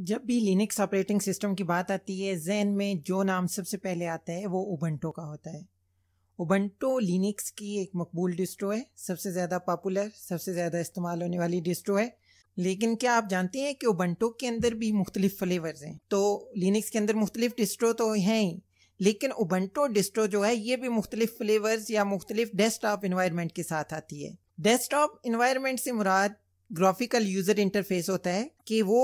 जब भी Linux operating system की बात आती है जैन में जो नाम सबसे पहले आता है, वो उबंटो का होता है। उबंटो लिनक्स की एक मकबूल डिस्ट्रो है, सबसे ज़्यादा पॉपुलर सबसे ज़्यादा इस्तेमाल होने वाली डिस्ट्रो है। लेकिन क्या आप जानते हैं कि उबंटो के अंदर भी मुख्तलिफ़ फ्लेवर्स हैं? तो लिनक्स के अंदर मुख्तलिफ़ डिस्ट्रो तो हैं ही, लेकिन उबंटो डिस्ट्रो जो है, ये भी मुख्तलिफ़ फ्लेवर्स या मुख्तलिफ़ डेस्कटॉप इन्वायरमेंट के साथ आती है। डेस्कटॉप इन्वायरमेंट से मुराद ग्राफिकल यूज़र इंटरफेस होता है कि वो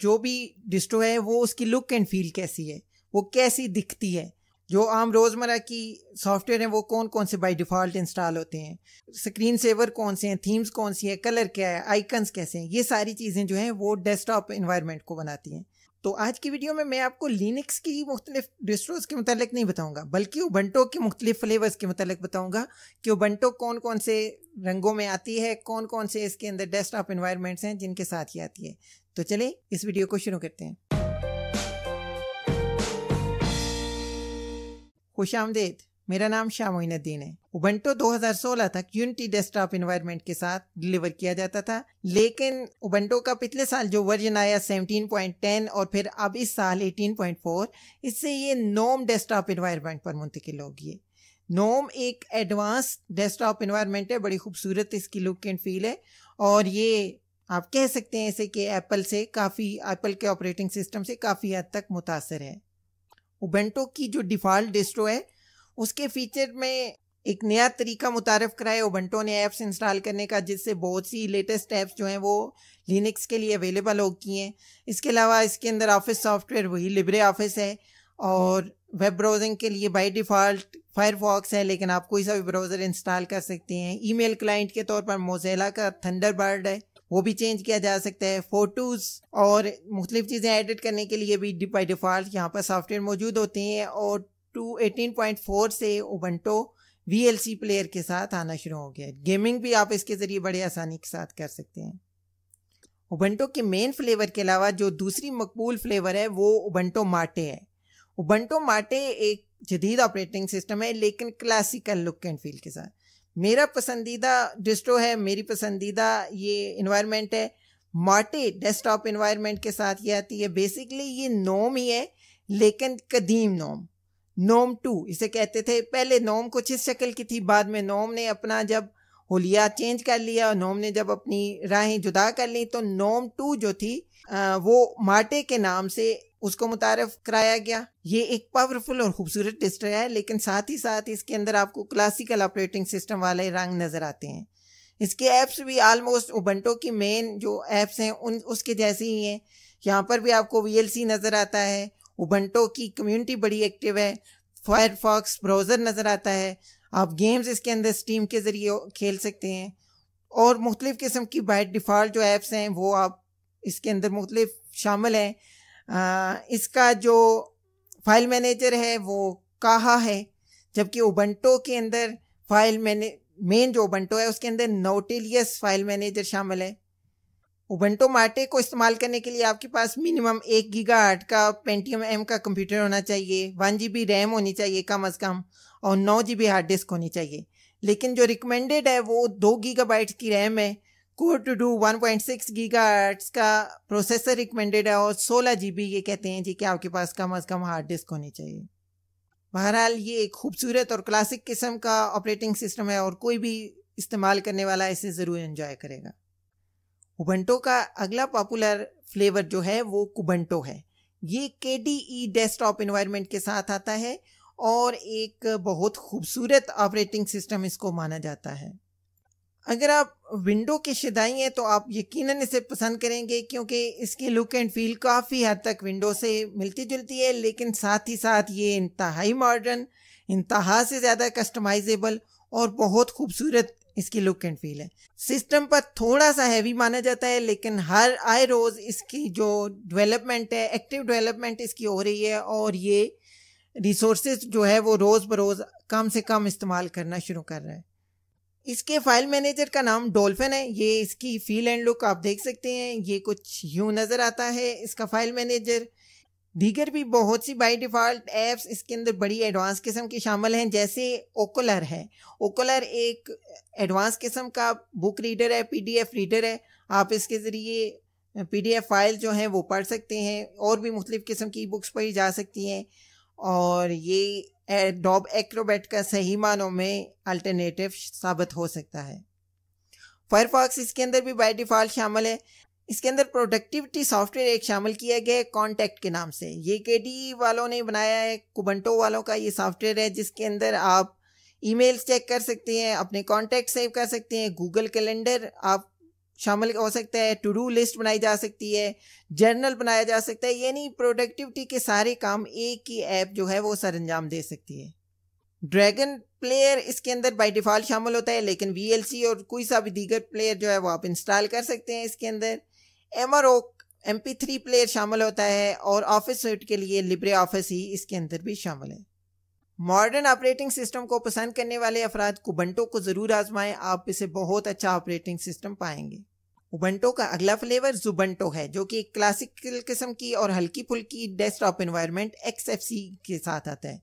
जो भी डिस्ट्रो है, वो उसकी लुक एंड फील कैसी है, वो कैसी दिखती है, जो आम रोज़मर्रा की सॉफ्टवेयर हैं, वो कौन कौन से बाय डिफ़ॉल्ट इंस्टॉल होते हैं स्क्रीन सेवर कौन से हैं थीम्स कौन सी हैं कलर क्या है आइकन्स कैसे हैं, ये सारी चीज़ें जो हैं, वो डेस्कटॉप इन्वायरमेंट को बनाती हैं। तो आज की वीडियो में मैं आपको लिनक्स की मुख्तलिफ़ डिस्ट्रोज के मतलब नहीं बताऊँगा, बल्कि उबंटो के मुख्तलिफ़ फ्लेवर्स के मतलब बताऊँगा कि उबंटो कौन कौन से रंगों में आती है कौन कौन से इसके अंदर डेस्कटॉप इन्वायरमेंट्स हैं जिनके साथ ही आती है। तो चले, इस वीडियो को शुरू करते हैं। खुश आमदेद। मेरा नाम शाह मोइनुद्दीन है। उबंटो 2016 तक यूनिटी डेस्कटॉप इन्वायरमेंट के साथ डिलीवर किया जाता था। लेकिन उबंटो का पिछले साल जो वर्जन आया 17.10 और फिर अब इस साल 18.4 इससे ये नोम डेस्कटॉप इन्वायरमेंट पर मुंतकिल होगी नोम एक एडवांस डेस्कटॉप इन्वायरमेंट है, बड़ी खूबसूरत इसकी लुक एंड फील है। और ये आप कह सकते हैं इसे कि एप्पल से काफ़ी एप्पल के ऑपरेटिंग सिस्टम से काफ़ी हद तक मुतासर है। उबेंटो की जो डिफ़ॉल्ट डिस्ट्रो है उसके फीचर में एक नया तरीका मुतारफ़ कराए ओबंटो ने ऐप्स इंस्टॉल करने का, जिससे बहुत सी लेटेस्ट ऐप्स जो हैं वो लिनक्स के लिए अवेलेबल हो गई हैं। इसके अलावा इसके अंदर ऑफ़िस सॉफ्टवेयर वही लिब्रे ऑफ़िस है और वेब ब्राउजिंग के लिए बाय डिफ़ॉल्ट फायरफॉक्स है, लेकिन आप कोई सा भी ब्राउज़र इंस्टॉल कर सकते हैं। ईमेल क्लाइंट के तौर पर मोजेला का थंडरबर्ड है, वो भी चेंज किया जा सकता है। फ़ोटोज़ और मुख्तलिफ़ चीज़ें एडिट करने के लिए भी बाई डिफ़ॉल्ट यहाँ पर सॉफ्टवेयर मौजूद होते हैं और टू एटीन पॉइंट फोर से Ubuntu V L C player के साथ आना शुरू हो गया गेमिंग भी आप इसके ज़रिए बड़े आसानी के साथ कर सकते हैं। उबंटो के मेन फ्लेवर के अलावा जो दूसरी मकबूल फ्लेवर है, वो उबंटो माटे है। उबंटो माटे एक जदीद ऑपरेटिंग सिस्टम है, लेकिन क्लासिकल लुक एंड फील के साथ। मेरा पसंदीदा डिस्ट्रो है, मेरी पसंदीदा ये इन्वायरमेंट है। माटे डेस्कटॉप इन्वायरमेंट के साथ ये आती है। बेसिकली ये नोम ही है, लेकिन कदीम नोम नोम टू, इसे कहते थे, पहले नोम कुछ इस शक्ल की थी, बाद में नोम ने अपना जब होलिया चेंज कर लिया और नोम ने जब अपनी राहें जुदा कर ली तो नोम टू जो थी वो माटे के नाम से उसको मुतारफ कराया गया। ये एक पावरफुल और खूबसूरत डिस्ट्रे है, लेकिन साथ ही साथ इसके अंदर आपको क्लासिकल ऑपरेटिंग सिस्टम वाले रंग नज़र आते हैं। इसके ऐप्स भी आलमोस्ट ओबंटो की मेन जो ऐप्स हैं, उन, उसके जैसे ही हैं। यहाँ पर भी आपको VLC नज़र आता है उबंटो की कम्युनिटी बड़ी एक्टिव है फायरफॉक्स ब्राउज़र नज़र आता है, आप गेम्स इसके अंदर स्टीम के ज़रिए खेल सकते हैं, और मुख्तलिफ़ किस्म की बाय डिफ़ॉल्ट जो ऐप्स हैं, वो आप इसके अंदर मुख्तलिफ़ शामिल हैं। इसका जो फ़ाइल मैनेजर है, वो काहा है, जबकि ओबंटो के अंदर फ़ाइल मैने मेन जो ओबंटो है, उसके अंदर नोटिलियस फ़ाइल मैनेजर शामिल है। उबंटो मार्टे को इस्तेमाल करने के लिए आपके पास मिनिमम एक गीगा आर्ट का पेंटियम एम का कंप्यूटर होना चाहिए वन जी बी रैम होनी चाहिए कम अज़ कम, और नौ जी बी हार्ड डिस्क होनी चाहिए। लेकिन जो रिकमेंडेड है वो दो गीगा की रैम है कोर टू डू 1.6 गीगाहर्ट्ज़ का प्रोसेसर रिकमेंडेड है, और 16 जीबी ये कहते हैं जी कि आपके पास कम अज़ कम हार्ड डिस्क होनी चाहिए। बहरहाल ये एक खूबसूरत और क्लासिक किस्म का ऑपरेटिंग सिस्टम है, और कोई भी इस्तेमाल करने वाला इसे ज़रूर इन्जॉय करेगा। उबंटो का अगला पॉपुलर फ्लेवर जो है वो कुबंटो है। ये के डी ई डेस्कटॉप इन्वायरमेंट के साथ आता है और एक बहुत खूबसूरत ऑपरेटिंग सिस्टम इसको माना जाता है। अगर आप विंडो के शिदाई हैं तो आप यकीनन इसे पसंद करेंगे क्योंकि इसकी लुक एंड फील काफ़ी हद तक विंडो से मिलती जुलती है, लेकिन साथ ही साथ ये इंतहाई मॉडर्न इंतहा से ज़्यादा कस्टमाइजेबल और बहुत खूबसूरत इसकी लुक एंड फील है। सिस्टम पर थोड़ा सा हैवी माना जाता है, लेकिन हर आए रोज़ इसकी जो डेवलपमेंट है एक्टिव डेवलपमेंट इसकी हो रही है और ये रिसोर्स जो है वो रोज़ बरोज़ कम से कम इस्तेमाल करना शुरू कर रहा है। इसके फ़ाइल मैनेजर का नाम डॉल्फिन है। ये इसकी फील एंड लुक आप देख सकते हैं। ये कुछ यूँ नज़र आता है। इसका फ़ाइल मैनेजर दीगर भी बहुत सी बाई डिफ़ॉल्ट ऐप्स इसके अंदर बड़ी एडवांस किस्म की शामिल हैं, जैसे ओकोलर है। ओकोलर एक एडवांस किस्म का बुक रीडर है पीडीएफ रीडर है। आप इसके ज़रिए पीडीएफ फ़ाइल जो हैं, वो पढ़ सकते हैं और भी मुख्तलिफ़ किस्म की बुक्स पढ़ी जा सकती हैं। और ये डॉब एक्रोबेट का सही मानों में अल्टरनेटिव साबित हो सकता है। फायरफॉक्स इसके अंदर भी बाई डिफ़ॉल्ट शामिल है। इसके अंदर प्रोडक्टिविटी सॉफ्टवेयर एक शामिल किया गया है कॉन्टैक्ट के नाम से। ये के वालों ने बनाया है कुबंटो वालों का ये सॉफ्टवेयर है, जिसके अंदर आप ईमेल्स चेक कर सकते हैं, अपने कॉन्टैक्ट सेव कर सकते हैं गूगल कैलेंडर आप शामिल हो सकता है टू डू लिस्ट बनाई जा सकती है जर्नल बनाया जा सकता है, यानी प्रोडक्टिविटी के सारे काम एक ही ऐप जो है वो सर अंजाम दे सकती है। ड्रैगन प्लेयर इसके अंदर बाय डिफ़ॉल्ट शामिल होता है, लेकिन VLC और कोई सा भी दीगर प्लेयर जो है वो आप इंस्टॉल कर सकते हैं इसके अंदर। M R O M P three player शामिल होता है और ऑफ़िस सूट के लिए लिब्रे ऑफ़िस ही इसके अंदर भी शामिल है। मॉडर्न ऑपरेटिंग सिस्टम को पसंद करने वाले अफराद कुबंटो को ज़रूर आजमाएँ। आप इसे बहुत अच्छा ऑपरेटिंग सिस्टम पाएँगे। उबंटो का अगला फ्लेवर जुबंटो है, जो कि एक क्लासिकल किस्म की और हल्की फुल्की डेस्कटॉप इन्वायरमेंट एक्स के साथ आता है।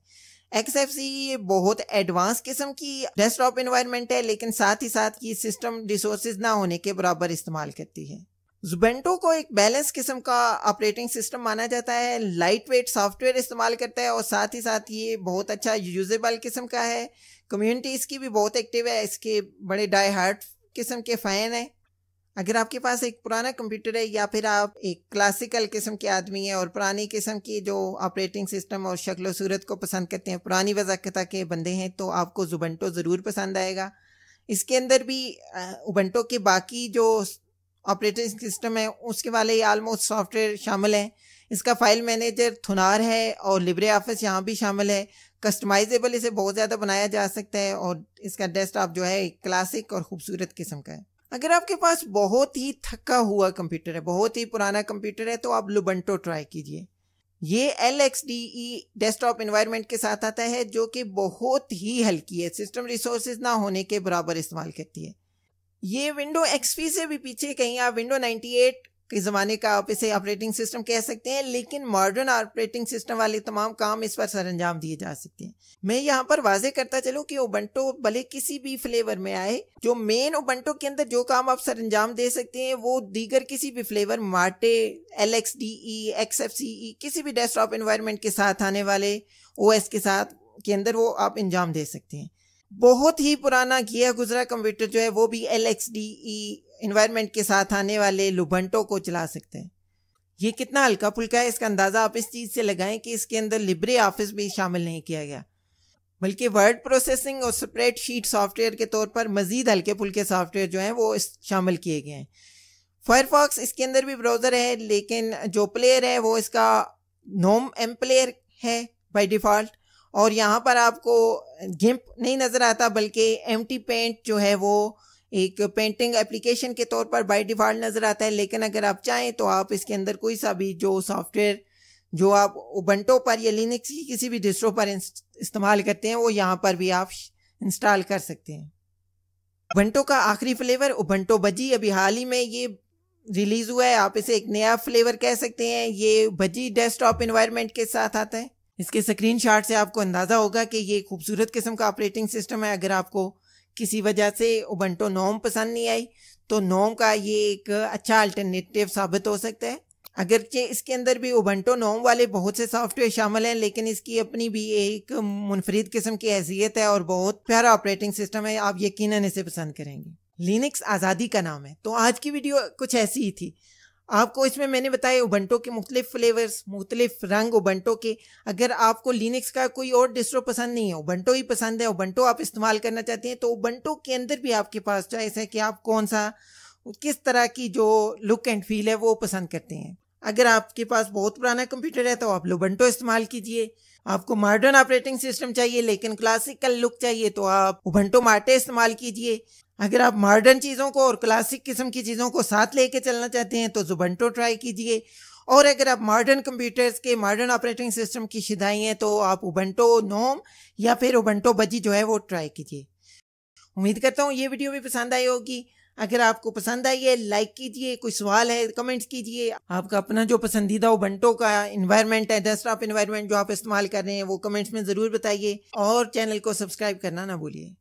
एक्स एफ़ सी बहुत एडवांस किस्म की डेस्कटॉप इन्वायरमेंट है, लेकिन साथ ही साथ ये सिस्टम रिसोर्सेज ना होने के बराबर इस्तेमाल करती है। जुबेंटो को एक बैलेंस किस्म का ऑपरेटिंग सिस्टम माना जाता है लाइट वेट सॉफ्टवेयर इस्तेमाल करता है और साथ ही साथ ये बहुत अच्छा यूजेबल किस्म का है। कम्युनिटी इसकी भी बहुत एक्टिव है, इसके बड़े डाई हार्ट किस्म के फ़ैन हैं। अगर आपके पास एक पुराना कंप्यूटर है या फिर आप एक क्लासिकल किस्म के आदमी हैं और पुरानी किस्म की जो ऑपरेटिंग सिस्टम और शक्ल सूरत को पसंद करते हैं, पुरानी वजाकता के बंदे हैं तो आपको जुबंटो ज़रूर पसंद आएगा। इसके अंदर भी उबंटो के बाकी जो ऑपरेटिंग सिस्टम है, उसके वाले आलमोस्ट सॉफ्टवेयर शामिल हैं। इसका फ़ाइल मैनेजर थुनार है और लिब्रे ऑफ़िस यहाँ भी शामिल है। कस्टमाइजेबल इसे बहुत ज़्यादा बनाया जा सकता है और इसका डेस्कटॉप जो है क्लासिक और ख़ूबसूरत किस्म का है। अगर आपके पास बहुत ही थका हुआ कंप्यूटर है, बहुत ही पुराना कंप्यूटर है तो आप लुबंटो ट्राई कीजिए। ये L X D E desktop environment के साथ आता है, जो कि बहुत ही हल्की है। सिस्टम रिसोर्सेज ना होने के बराबर इस्तेमाल करती है। ये विंडो एक्सपी से भी पीछे कहीं आप विंडो 98 के ज़माने का आप इसे ऑपरेटिंग सिस्टम कह सकते हैं, लेकिन मॉडर्न ऑपरेटिंग सिस्टम वाले तमाम काम इस पर सर अंजाम दिए जा सकते हैं। मैं यहाँ पर वाजे करता चलूँ कि ओबंटो भले किसी भी फ्लेवर में आए, जो मेन ओबंटो के अंदर जो काम आप सर अंजाम दे सकते हैं, वो दीगर किसी भी flavour मार्टे L X D E X F C E किसी भी डेस्कटॉप इन्वायरमेंट के साथ आने वाले ओ एस के साथ के अंदर वो आप अंजाम दे सकते हैं। बहुत ही पुराना किया गुजरा कंप्यूटर जो है, वो भी L X D E environment के साथ आने वाले लुबंटो को चला सकते हैं। ये कितना हल्का फुल्का है, इसका अंदाज़ा आप इस चीज़ से लगाएँ कि इसके अंदर लिब्रे ऑफ़िस भी शामिल नहीं किया गया। बल्कि वर्ड प्रोसेसिंग और स्प्रेड शीट सॉफ्टवेयर के तौर पर मज़ीद हल्के फुल्के सॉफ्टवेयर जो हैं, वो शामिल किए गए हैं। फायरफॉक्स इसके अंदर भी ब्राउज़र है, लेकिन जो प्लेयर है, वो इसका नोम एम प्लेयर है बाई डिफ़ॉल्ट और यहाँ पर आपको गिम्प नहीं नज़र आता, बल्कि एमटी पेंट जो है वो एक पेंटिंग एप्लीकेशन के तौर पर बाय डिफ़ॉल्ट नज़र आता है। लेकिन अगर आप चाहें तो आप इसके अंदर कोई सा भी जो सॉफ्टवेयर जो आप उबंटो पर या लिनक्स की किसी भी डिस्ट्रो पर इस्तेमाल करते हैं, वो यहाँ पर भी आप इंस्टॉल कर सकते हैं। उबंटो का आखिरी फ्लेवर उबंटो बजी अभी हाल ही में ये रिलीज़ हुआ है, आप इसे एक नया फ्लेवर कह सकते हैं। ये बजी डेस्कटॉप इन्वायरमेंट के साथ आता है। इसके स्क्रीन शॉट से आपको अंदाज़ा होगा कि ये खूबसूरत किस्म का ऑपरेटिंग सिस्टम है। अगर आपको किसी वजह से उबंटो नोम पसंद नहीं आई तो नोम का ये एक अच्छा अल्टरनेटिव साबित हो सकता है। अगर अगरचे इसके अंदर भी उबंटो नोम वाले बहुत से सॉफ्टवेयर शामिल हैं, लेकिन इसकी अपनी भी एक मुनफरद किस्म की हैसियत है और बहुत प्यारा ऑपरेटिंग सिस्टम है। आप यकीन इसे पसंद करेंगे। लिनक्स आज़ादी का नाम है। तो आज की वीडियो कुछ ऐसी ही थी। आपको इसमें मैंने बताया उबंटो के मुख्तलिफ़ फ्लेवर्स मुख्तलिफ़ रंग उबंटो के। अगर आपको लिनक्स का कोई और डिस्ट्रो पसंद नहीं है, उबंटो ही पसंद है, उबंटो आप इस्तेमाल करना चाहते हैं तो उबंटो के अंदर भी आपके पास चॉइस है कि आप कौन सा, किस तरह की जो लुक एंड फील है वो पसंद करते हैं। अगर आपके पास बहुत पुराना कंप्यूटर है तो आप लुबंटो इस्तेमाल कीजिए। आपको मॉडर्न ऑपरेटिंग सिस्टम चाहिए, लेकिन क्लासिकल लुक चाहिए तो आप उबंटो मार्टे इस्तेमाल कीजिए। अगर आप मॉडर्न चीज़ों को और क्लासिक किस्म की चीज़ों को साथ लेके चलना चाहते हैं तो जुबंटो ट्राई कीजिए। और अगर आप मॉडर्न कंप्यूटर्स के मॉडर्न ऑपरेटिंग सिस्टम की शिदाई हैं तो आप उबंटो नोम या फिर उबंटो बजी जो है, वो ट्राई कीजिए। उम्मीद करता हूँ ये वीडियो भी पसंद आई होगी। अगर आपको पसंद आई है लाइक कीजिए, कोई सवाल है कमेंट्स कीजिए। आपका अपना जो पसंदीदा उबंटो का इन्वायरमेंट है डेस्कटॉप इन्वायरमेंट जो आप इस्तेमाल कर रहे हैं, वो कमेंट्स में ज़रूर बताइए। और चैनल को सब्सक्राइब करना ना भूलिए।